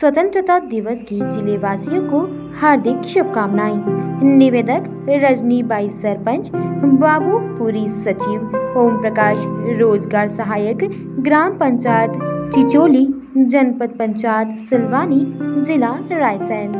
स्वतंत्रता दिवस की ज़िले वासियों को हार्दिक शुभकामनाएँ। निवेदक रजनी बाई सरपंच, बाबू पुरी सचिव, ओम प्रकाश रोज़गार सहायक, ग्राम पंचायत, चिचोली, जनपद पंचायत, सिलवानी, जिला रायसेन।